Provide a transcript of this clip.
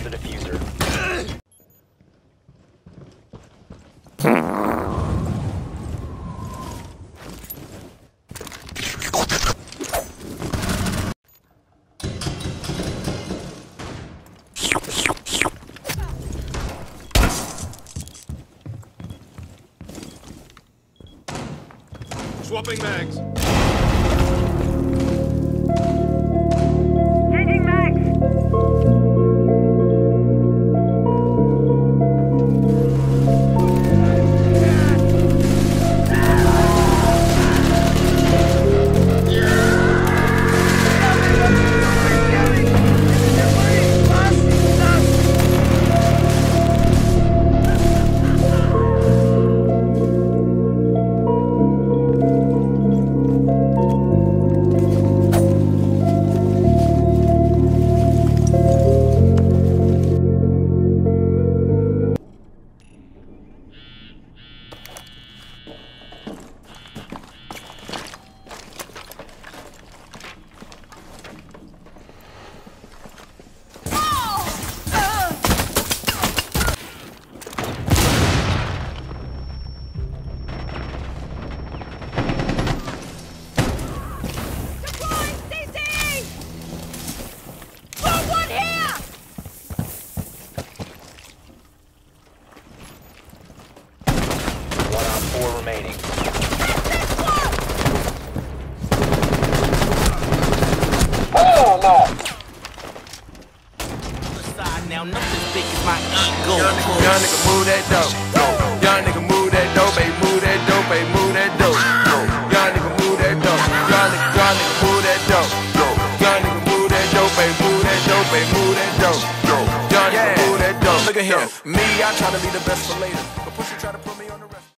recover the defuser. Swapping mags. One on four remaining. Now nothing big as my ego. Young nigga, young nigga move that dope. Young nigga move that dope, baby, move that dope, baby, move that dope. Young nigga move that dope. Young nigga, young nigga move that dope. Young nigga move that dope, baby, move that dope, baby, move that dope. Young nigga move that dope. Look at here, me, I try to be the best for later, but pussy try to.